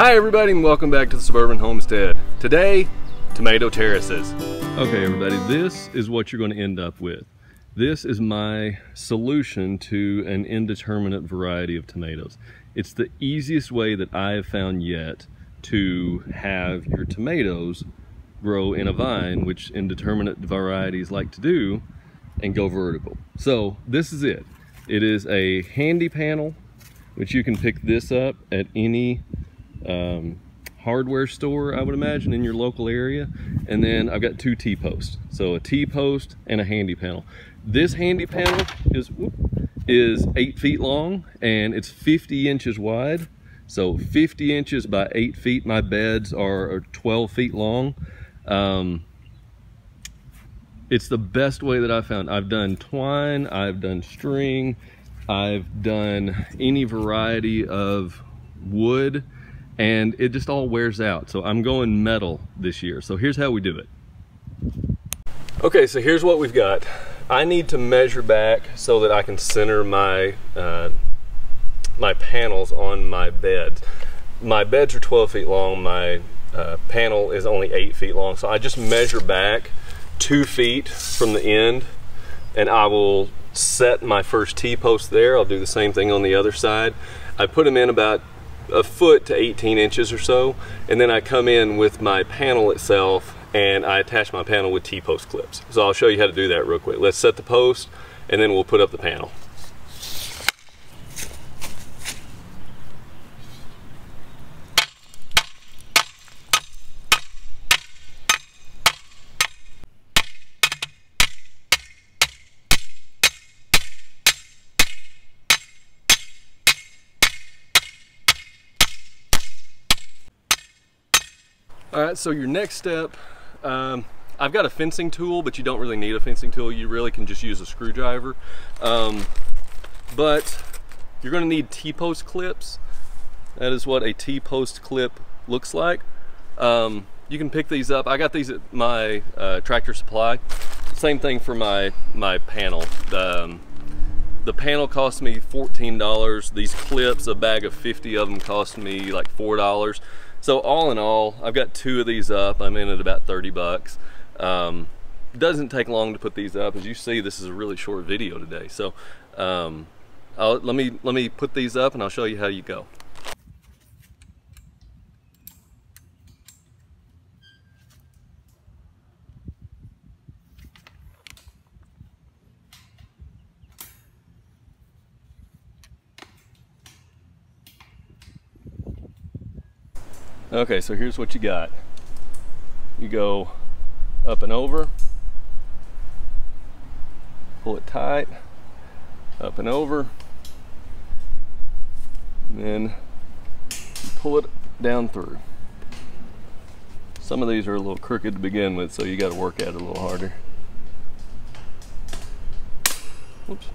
Hi everybody and welcome back to the Suburban Homestead. Today, tomato trellises. Okay everybody, this is what you're going to end up with. This is my solution to an indeterminate variety of tomatoes. It's the easiest way that I have found yet to have your tomatoes grow in a vine, which indeterminate varieties like to do, and go vertical. So this is it. It is a handy panel, which you can pick this up at any um, hardware store, I would imagine, in your local area. And then I've got two T-posts. So a T-post and a handy panel. This handy panel is, whoop, is eight feet long and it's 50 inches wide. So 50 inches by eight feet. My beds are 12 feet long. Um, it's the best way that I found. I've done twine, I've done string, I've done any variety of wood and it just all wears out. So I'm going metal this year. So here's how we do it. Okay, so here's what we've got. I need to measure back so that I can center my uh, my panels on my beds. My beds are 12 feet long. My uh, panel is only eight feet long. So I just measure back two feet from the end and I will set my first T-post there. I'll do the same thing on the other side. I put them in about a foot to 18 inches or so and then I come in with my panel itself and I attach my panel with T-post clips. So I'll show you how to do that real quick. Let's set the post and then we'll put up the panel. All right, so your next step, um, I've got a fencing tool, but you don't really need a fencing tool. You really can just use a screwdriver. Um, but you're gonna need T-post clips. That is what a T-post clip looks like. Um, you can pick these up. I got these at my uh, tractor supply. Same thing for my, my panel. Um, the panel cost me $14. These clips, a bag of 50 of them cost me like $4. So all in all, I've got two of these up. I'm in at about 30 bucks. Um, doesn't take long to put these up. As you see, this is a really short video today. So um, let me let me put these up and I'll show you how you go. Okay, so here's what you got. You go up and over, pull it tight, up and over, and then pull it down through. Some of these are a little crooked to begin with, so you got to work at it a little harder. Oops.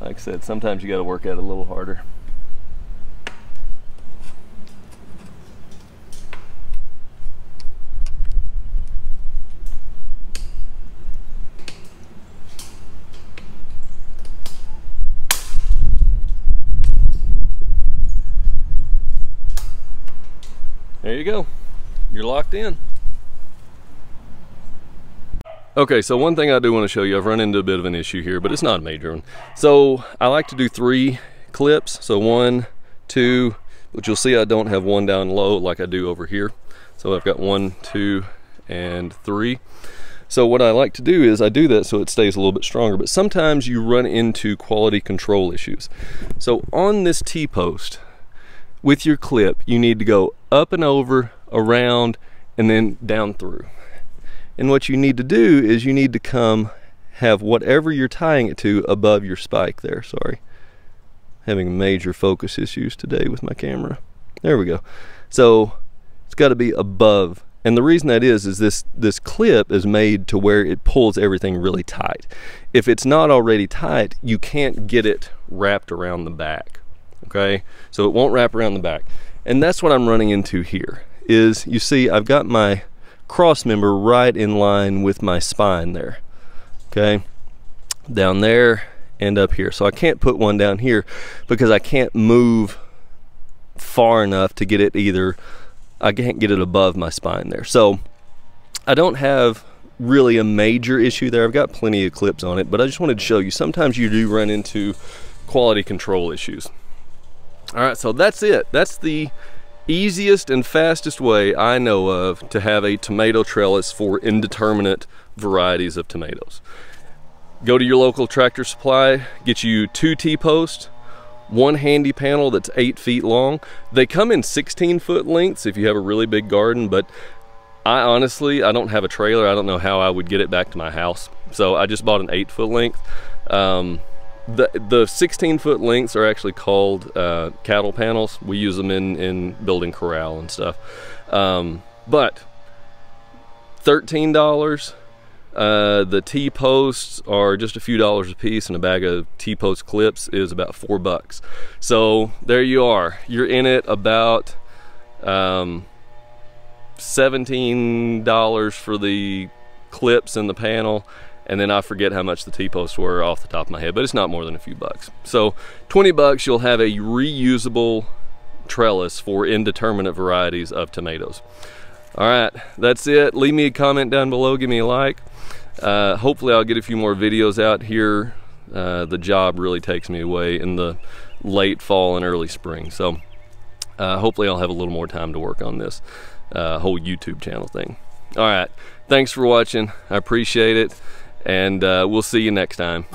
Like I said, sometimes you got to work at it a little harder. There you go. You're locked in. Okay, so one thing I do want to show you, I've run into a bit of an issue here, but it's not a major one. So I like to do three clips. So one, two, but you'll see I don't have one down low like I do over here. So I've got one, two, and three. So what I like to do is I do that so it stays a little bit stronger, but sometimes you run into quality control issues. So on this T-post, with your clip, you need to go up and over, around, and then down through. And what you need to do is you need to come have whatever you're tying it to above your spike there. Sorry. Having major focus issues today with my camera. There we go. So it's got to be above. And the reason that is, is this, this clip is made to where it pulls everything really tight. If it's not already tight, you can't get it wrapped around the back okay? So it won't wrap around the back. And that's what I'm running into here, is you see I've got my cross member right in line with my spine there, okay? Down there and up here. So I can't put one down here because I can't move far enough to get it either, I can't get it above my spine there. So I don't have really a major issue there. I've got plenty of clips on it, but I just wanted to show you sometimes you do run into quality control issues. All right, so that's it. That's the easiest and fastest way I know of to have a tomato trellis for indeterminate varieties of tomatoes. Go to your local tractor supply, get you two T-posts, one handy panel that's eight feet long. They come in 16 foot lengths if you have a really big garden, but I honestly, I don't have a trailer. I don't know how I would get it back to my house. So I just bought an eight foot length. Um, the, the 16 foot lengths are actually called uh, cattle panels. We use them in, in building corral and stuff. Um, but $13, uh, the T-posts are just a few dollars a piece and a bag of T-post clips is about four bucks. So there you are. You're in it about um, $17 for the clips and the panel and then I forget how much the T-posts were off the top of my head, but it's not more than a few bucks. So 20 bucks, you'll have a reusable trellis for indeterminate varieties of tomatoes. All right, that's it. Leave me a comment down below, give me a like. Uh, hopefully I'll get a few more videos out here. Uh, the job really takes me away in the late fall and early spring. So uh, hopefully I'll have a little more time to work on this uh, whole YouTube channel thing. All right, thanks for watching. I appreciate it and uh, we'll see you next time.